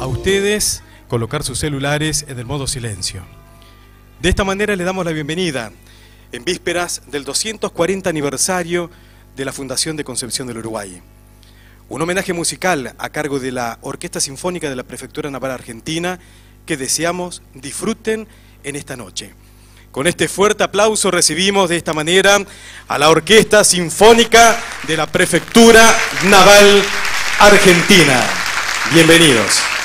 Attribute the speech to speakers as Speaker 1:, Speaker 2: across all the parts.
Speaker 1: a ustedes colocar sus celulares en el modo silencio. De esta manera le damos la bienvenida en vísperas del 240 aniversario de la Fundación de Concepción del Uruguay. Un homenaje musical a cargo de la Orquesta Sinfónica de la Prefectura Naval Argentina que deseamos disfruten en esta noche. Con este fuerte aplauso recibimos de esta manera a la Orquesta Sinfónica de la Prefectura Naval Argentina. Bienvenidos.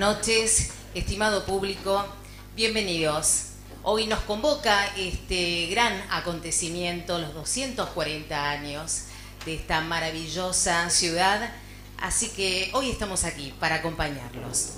Speaker 2: Noches, estimado público, bienvenidos. Hoy nos convoca este gran acontecimiento, los 240 años de esta maravillosa ciudad, así que hoy estamos aquí para acompañarlos.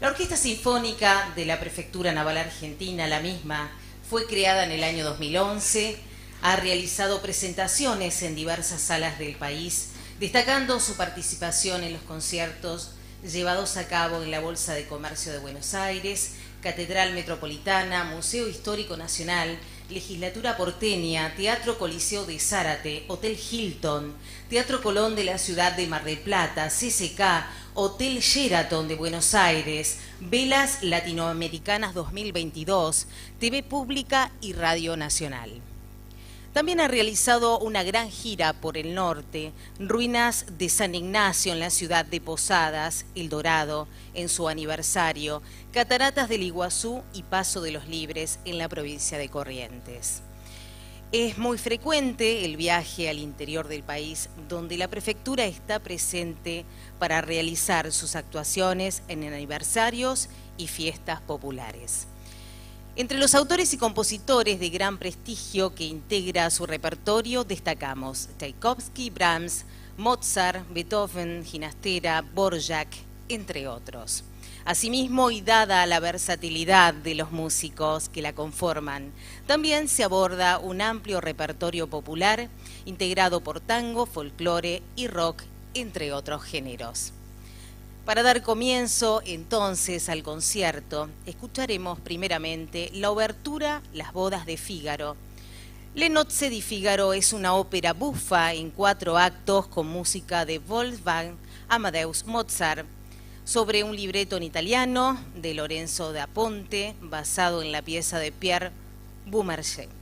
Speaker 2: La Orquesta Sinfónica de la Prefectura Naval Argentina, la misma, fue creada en el año 2011, ha realizado presentaciones en diversas salas del país, destacando su participación en los conciertos llevados a cabo en la Bolsa de Comercio de Buenos Aires, Catedral Metropolitana, Museo Histórico Nacional, Legislatura Porteña, Teatro Coliseo de Zárate, Hotel Hilton, Teatro Colón de la Ciudad de Mar del Plata, CCK, Hotel Sheraton de Buenos Aires, Velas Latinoamericanas 2022, TV Pública y Radio Nacional. También ha realizado una gran gira por el norte, ruinas de San Ignacio en la ciudad de Posadas, El Dorado, en su aniversario, cataratas del Iguazú y Paso de los Libres en la provincia de Corrientes. Es muy frecuente el viaje al interior del país, donde la prefectura está presente para realizar sus actuaciones en aniversarios y fiestas populares. Entre los autores y compositores de gran prestigio que integra su repertorio destacamos Tchaikovsky, Brahms, Mozart, Beethoven, Ginastera, Borjak, entre otros. Asimismo, y dada la versatilidad de los músicos que la conforman, también se aborda un amplio repertorio popular integrado por tango, folclore y rock, entre otros géneros. Para dar comienzo entonces al concierto, escucharemos primeramente la obertura Las bodas de Fígaro. Le Nozze di Fígaro es una ópera bufa en cuatro actos con música de Wolfgang Amadeus Mozart sobre un libreto en italiano de Lorenzo da Ponte basado en la pieza de Pierre Beaumarchais.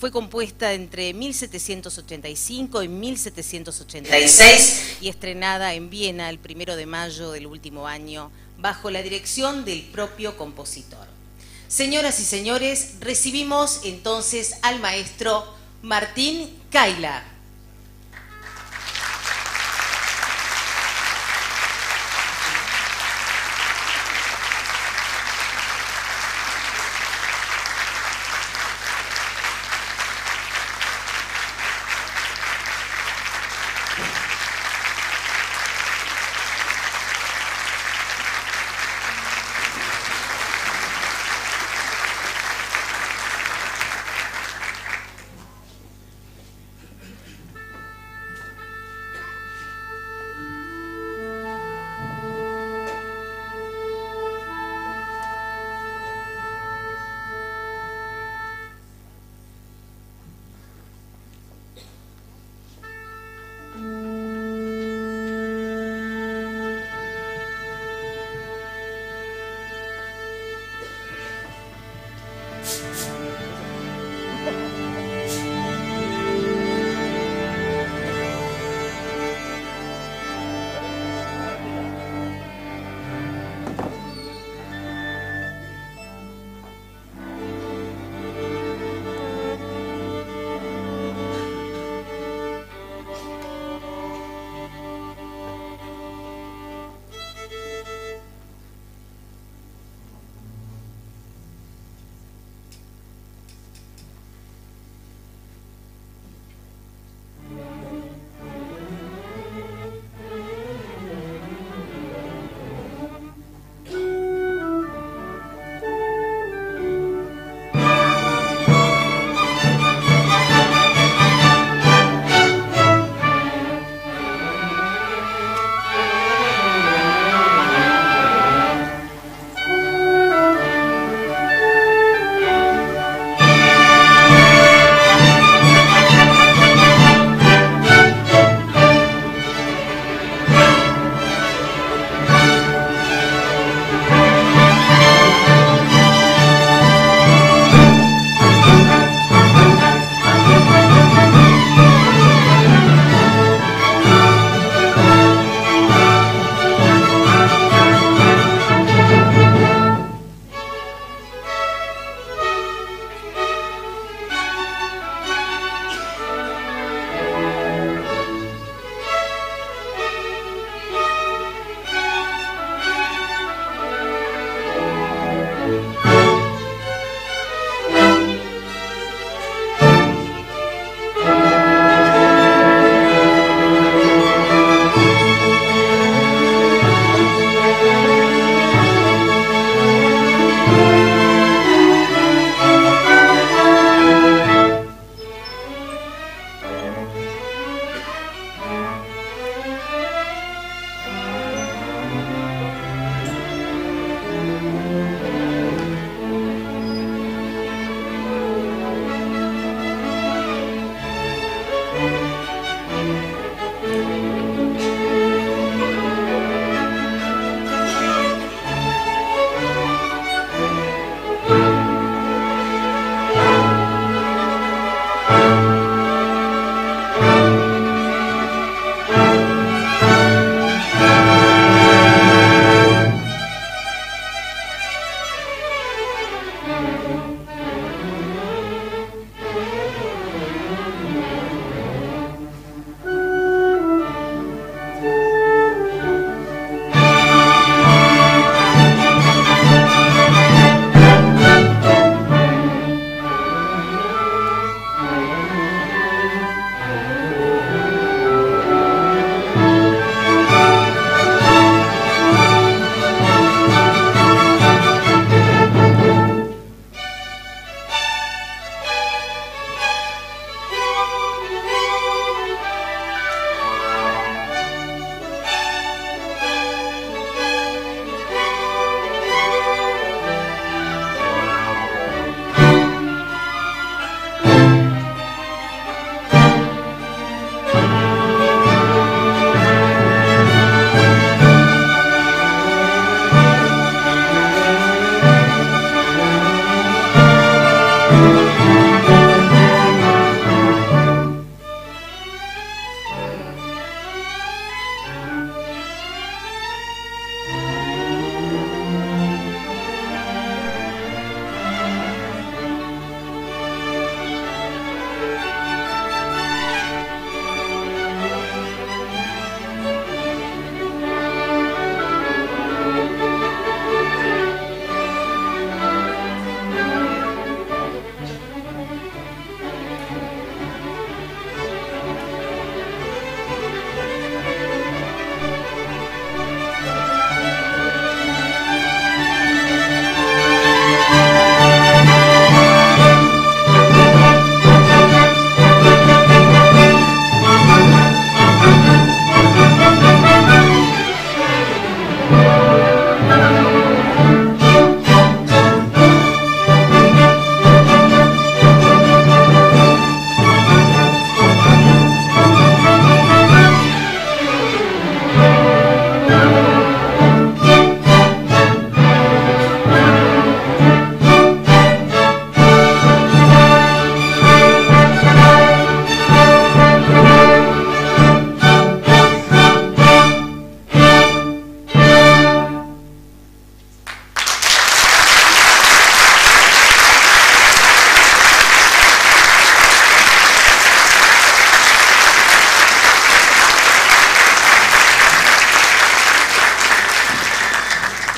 Speaker 2: Fue compuesta entre 1785 y 1786 y estrenada en Viena el primero de mayo del último año bajo la dirección del propio compositor. Señoras y señores, recibimos entonces al maestro Martín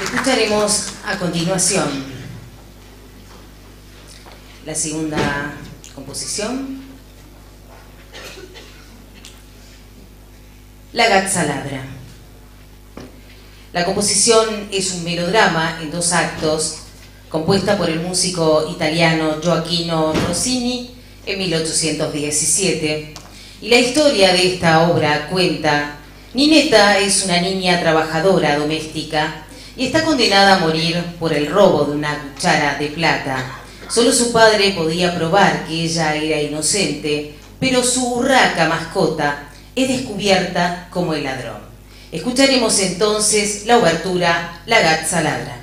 Speaker 2: Kaila. La segunda composición. La Ladra. La composición es un melodrama en dos actos, compuesta por el músico italiano Gioacchino Rossini en 1817. Y la historia de esta obra cuenta, Nineta es una niña trabajadora doméstica y está condenada a morir por el robo de una cuchara de plata. Solo su padre podía probar que ella era inocente, pero su urraca mascota es descubierta como el ladrón. Escucharemos entonces la obertura La Gatza Ladra.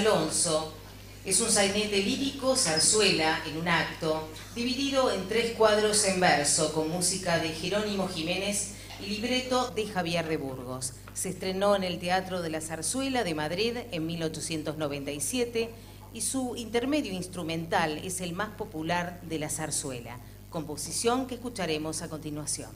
Speaker 2: Alonso. Es un sainete lírico, zarzuela, en un acto, dividido en tres cuadros en verso, con música de Jerónimo Jiménez y libreto de Javier de Burgos. Se estrenó en el Teatro de la Zarzuela de Madrid en 1897 y su intermedio instrumental es el más popular de la zarzuela, composición que escucharemos a continuación.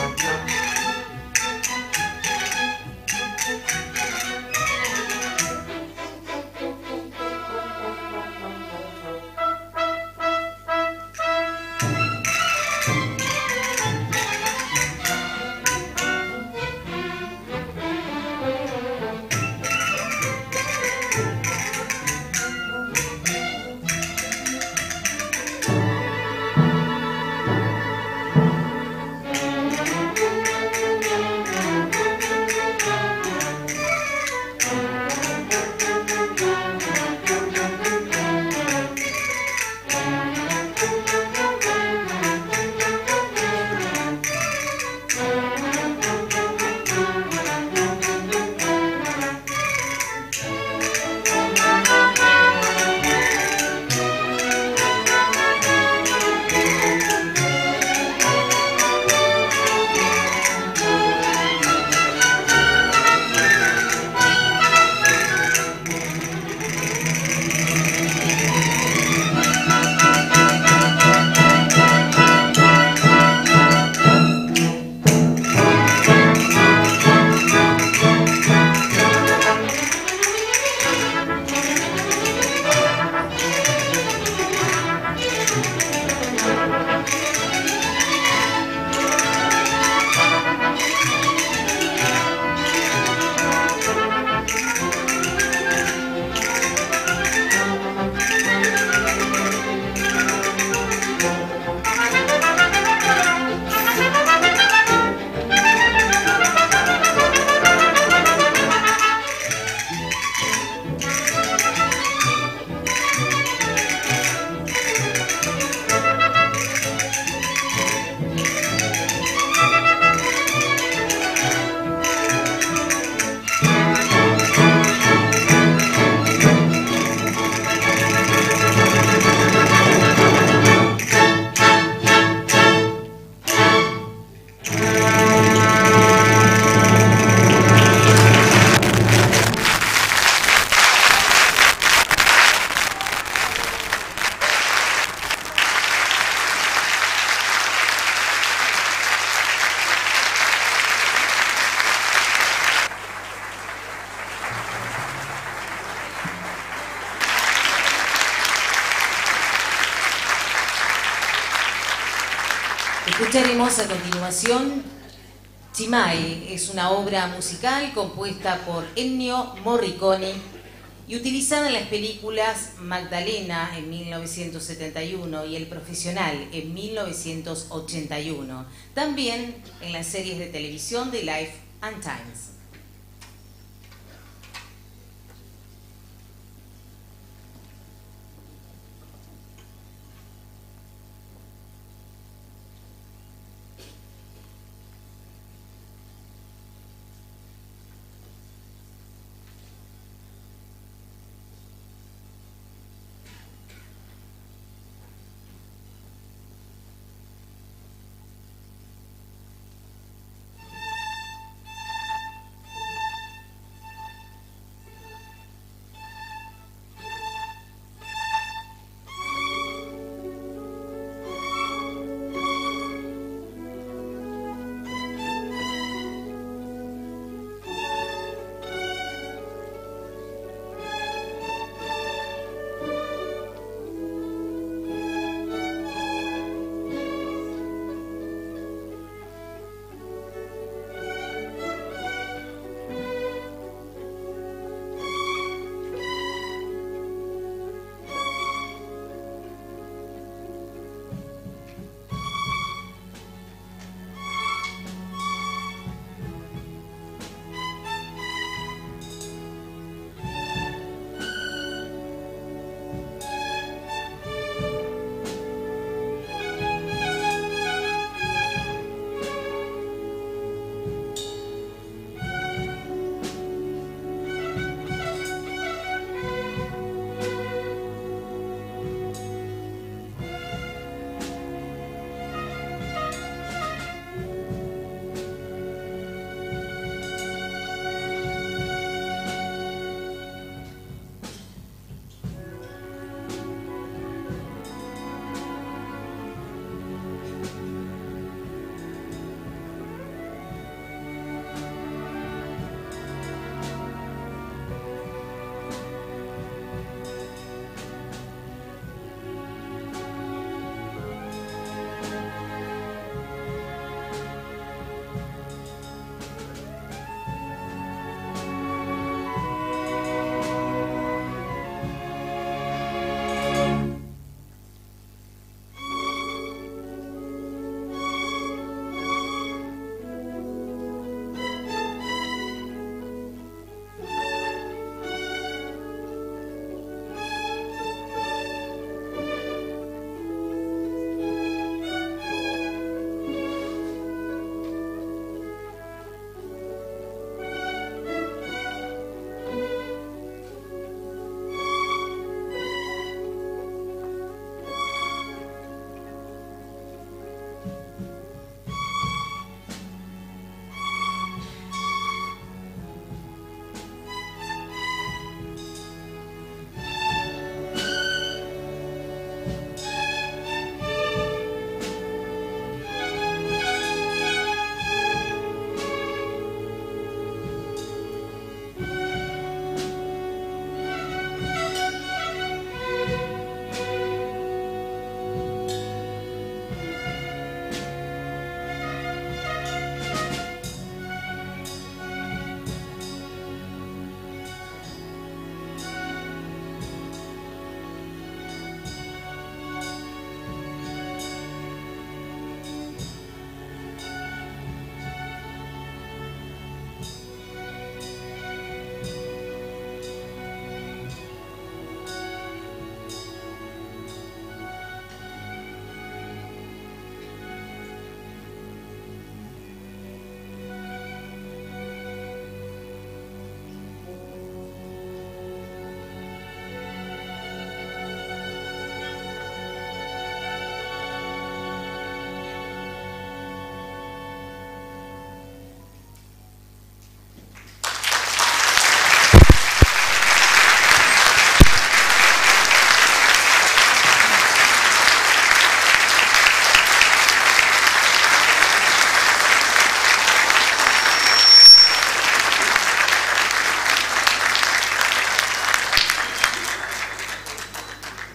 Speaker 2: Okay. Escucharemos a continuación Chimay. Es una obra musical compuesta por Ennio Morricone y utilizada en las películas Magdalena en 1971 y El Profesional en 1981. También en las series de televisión de Life and Times.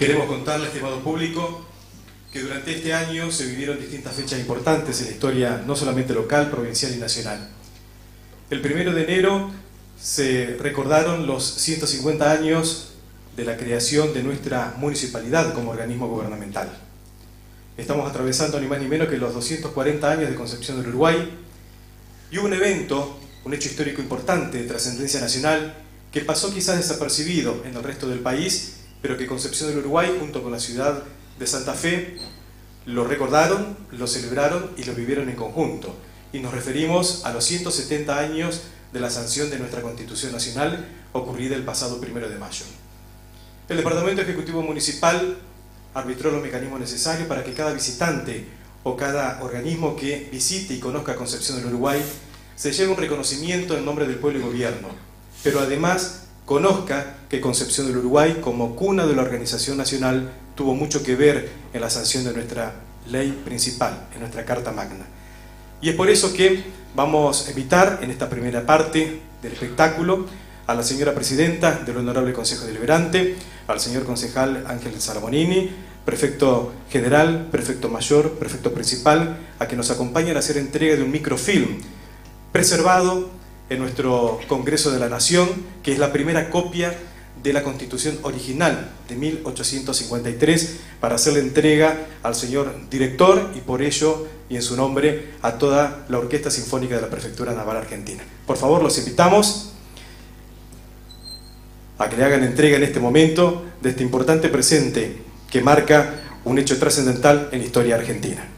Speaker 1: Queremos contarle, estimado público, que durante este año se vivieron distintas fechas importantes en la historia no solamente local, provincial y nacional. El primero de enero se recordaron los 150 años de la creación de nuestra municipalidad como organismo gubernamental. Estamos atravesando ni más ni menos que los 240 años de concepción del Uruguay y hubo un evento, un hecho histórico importante de trascendencia nacional que pasó quizás desapercibido en el resto del país pero que Concepción del Uruguay, junto con la ciudad de Santa Fe, lo recordaron, lo celebraron y lo vivieron en conjunto. Y nos referimos a los 170 años de la sanción de nuestra Constitución Nacional ocurrida el pasado primero de mayo. El Departamento Ejecutivo Municipal arbitró los mecanismos necesarios para que cada visitante o cada organismo que visite y conozca Concepción del Uruguay se lleve un reconocimiento en nombre del pueblo y gobierno, pero además conozca que Concepción del Uruguay, como cuna de la organización nacional, tuvo mucho que ver en la sanción de nuestra ley principal, en nuestra Carta Magna. Y es por eso que vamos a invitar en esta primera parte del espectáculo a la señora presidenta del Honorable Consejo Deliberante, al señor concejal Ángel Salamonini, prefecto general, prefecto mayor, prefecto principal, a que nos acompañen a hacer entrega de un microfilm preservado en nuestro Congreso de la Nación, que es la primera copia de la Constitución original de 1853 para hacerle entrega al señor director y por ello y en su nombre a toda la Orquesta Sinfónica de la Prefectura Naval Argentina. Por favor, los invitamos a que le hagan entrega en este momento de este importante presente que marca un hecho trascendental en la historia argentina.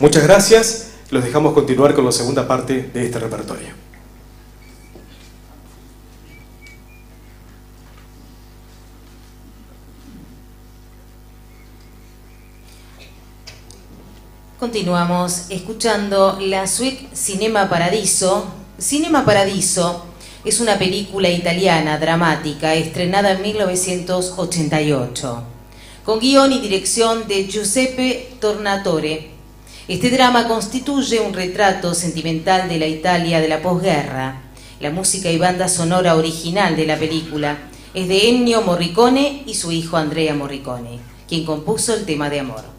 Speaker 1: Muchas gracias. Los dejamos continuar con la segunda parte de este repertorio.
Speaker 2: Continuamos escuchando la suite Cinema Paradiso. Cinema Paradiso es una película italiana dramática estrenada en 1988, con guion y dirección de Giuseppe Tornatore este drama constituye un retrato sentimental de la Italia de la posguerra. La música y banda sonora original de la película es de Ennio Morricone y su hijo Andrea Morricone, quien compuso el tema de amor.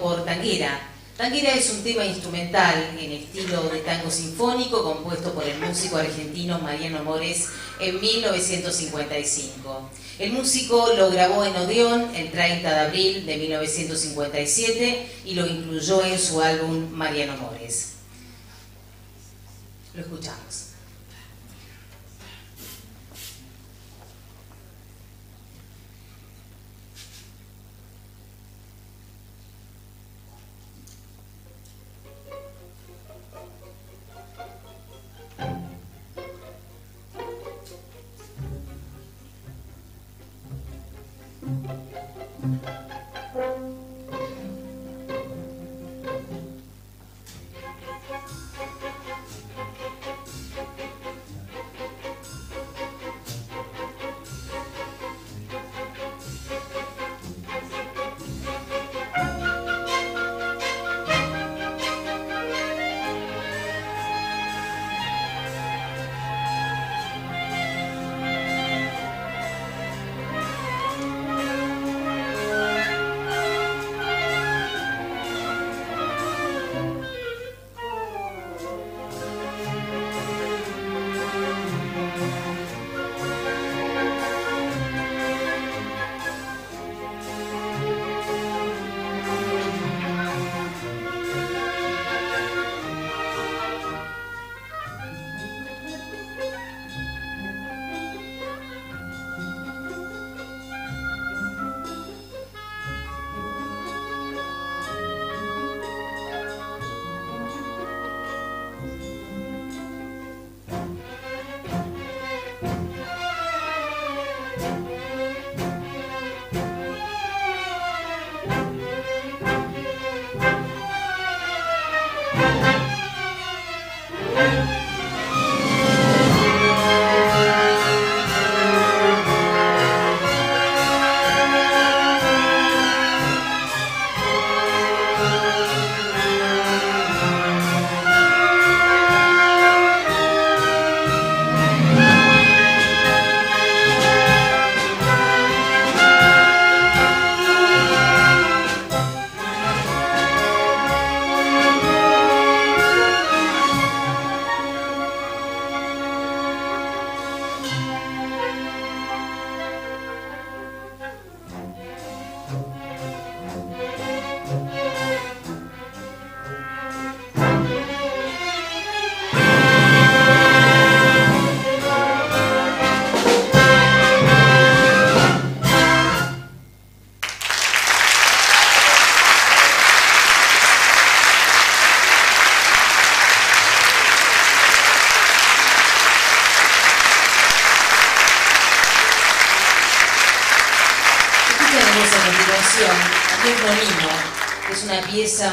Speaker 2: Por Tanguera. Tanguera es un tema instrumental en estilo de tango sinfónico compuesto por el músico argentino Mariano Mores en 1955. El músico lo grabó en Odeón el 30 de abril de 1957 y lo incluyó en su álbum Mariano Mores. Lo escuchamos.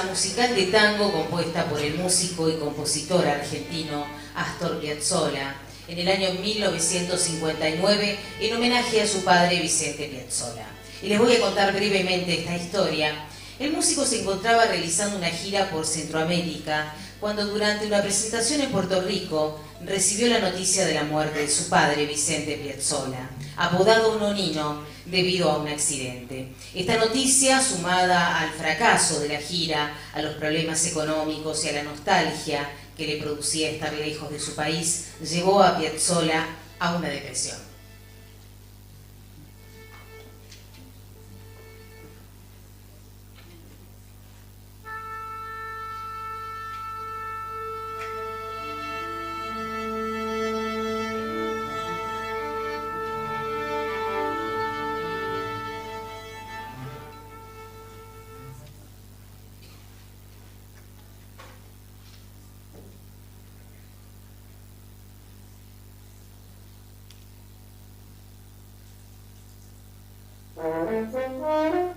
Speaker 2: Musical de tango compuesta por el músico y compositor argentino Astor Piazzolla en el año 1959 en homenaje a su padre Vicente Piazzolla. Y les voy a contar brevemente esta historia. El músico se encontraba realizando una gira por Centroamérica cuando durante una presentación en Puerto Rico recibió la noticia de la muerte de su padre Vicente Piazzolla, apodado Nonino debido a un accidente. Esta noticia, sumada al fracaso de la gira, a los problemas económicos y a la nostalgia que le producía estar lejos de su país, llevó a Piazzolla a una depresión. Mm-hmm.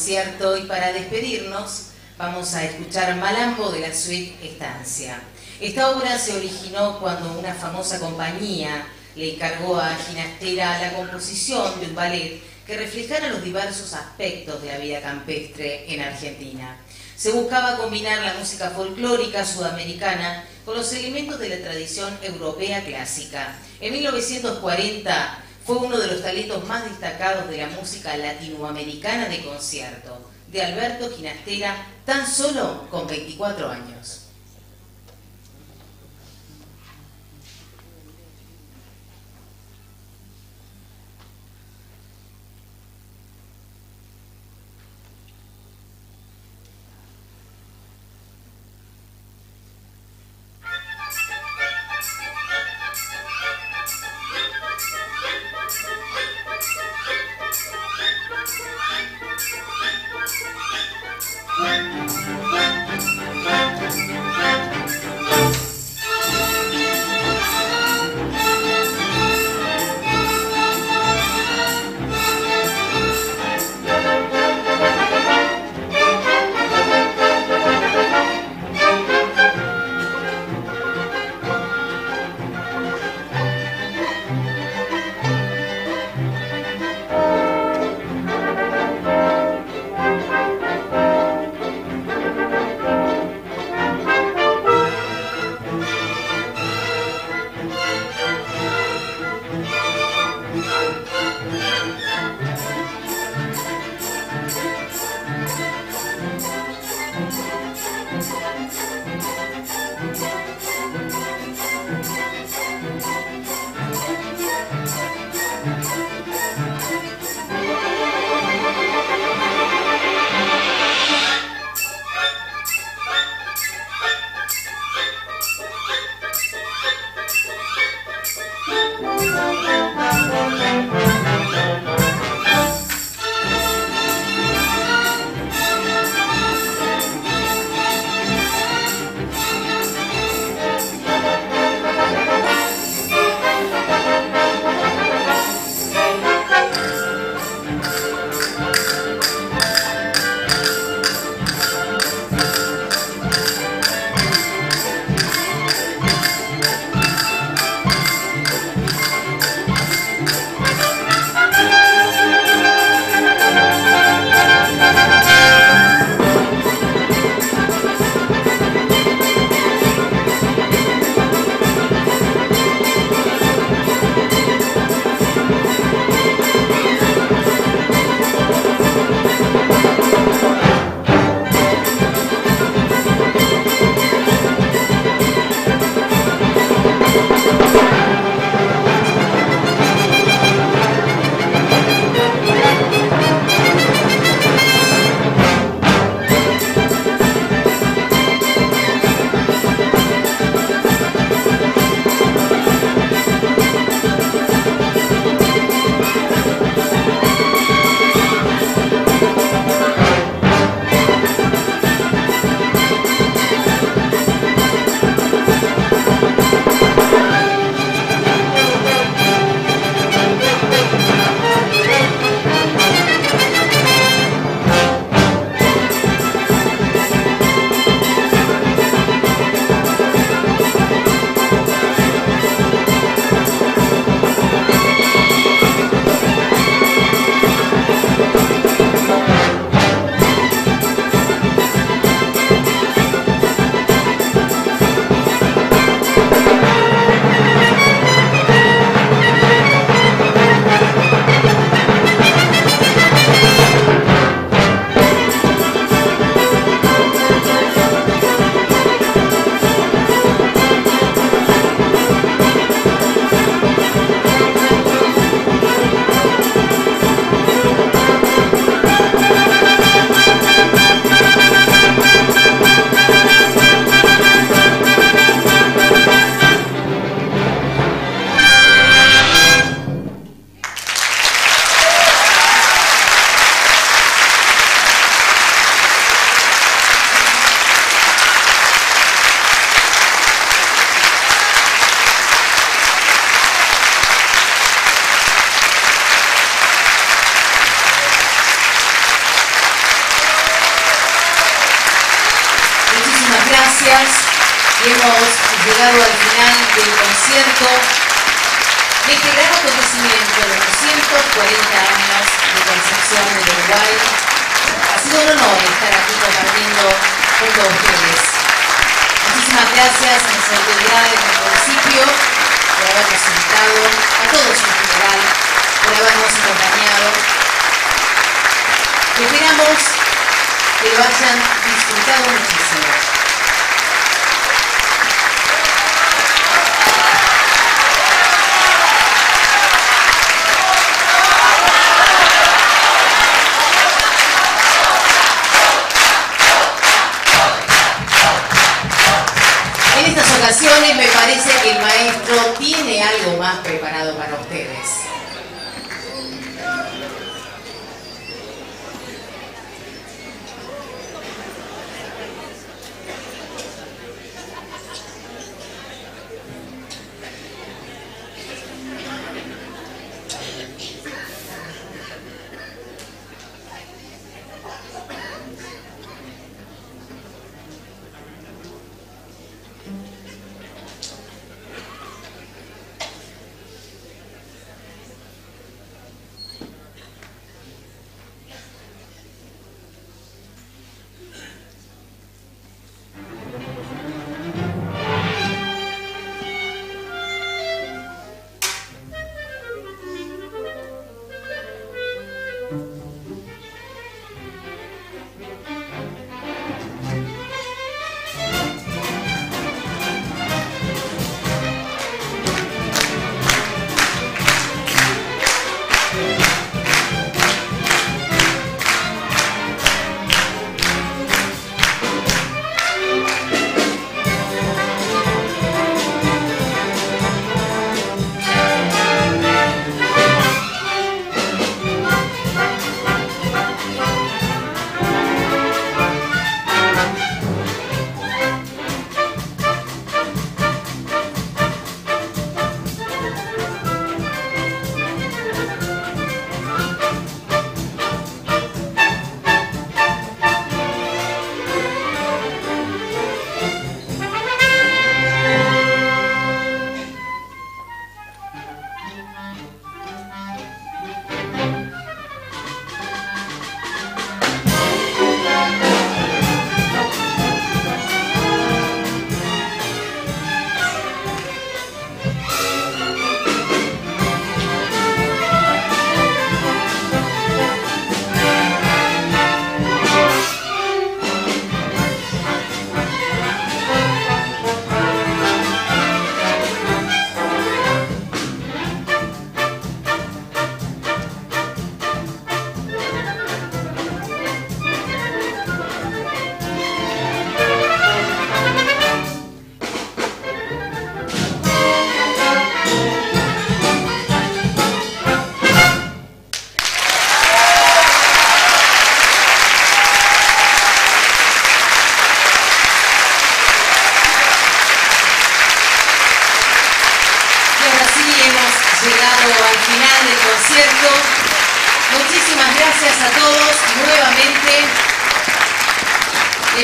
Speaker 2: Concierto y para despedirnos vamos a escuchar Malambo de la suite Estancia. Esta obra se originó cuando una famosa compañía le encargó a Ginastera la composición de un ballet que reflejara los diversos aspectos de la vida campestre en Argentina. Se buscaba combinar la música folclórica sudamericana con los elementos de la tradición europea clásica. En 1940 fue uno de los talentos más destacados de la música latinoamericana de concierto, de Alberto Ginastera, tan solo con 24 años.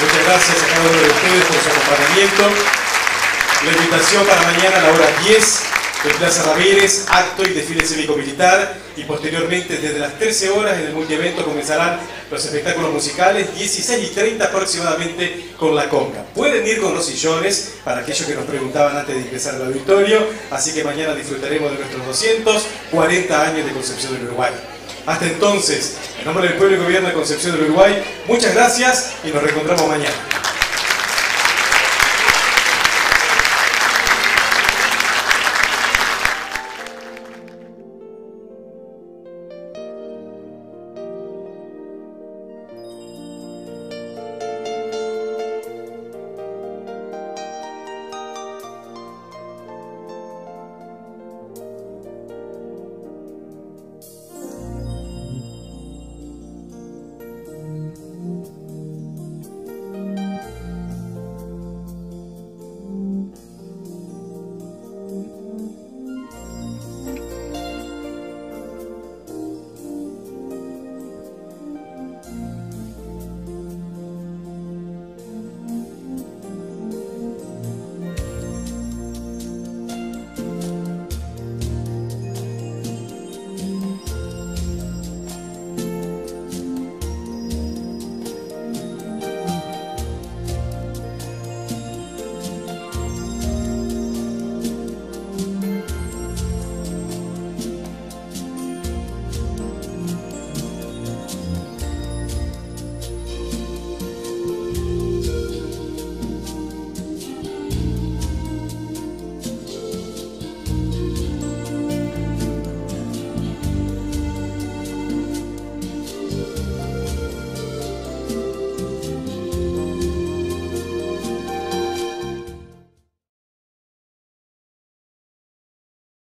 Speaker 1: Muchas gracias a cada uno de ustedes por su acompañamiento. La invitación para mañana a la hora 10 en Plaza Ramírez, acto y desfile cívico-militar y posteriormente desde las 13 horas en el multievento comenzarán los espectáculos musicales, 16 y 30 aproximadamente con la conga. Pueden ir con los sillones para aquellos que nos preguntaban antes de ingresar al auditorio, así que mañana disfrutaremos de nuestros 240 años de Concepción del Uruguay. Hasta entonces, en nombre del pueblo y gobierno de Concepción del Uruguay, muchas gracias y nos reencontramos mañana.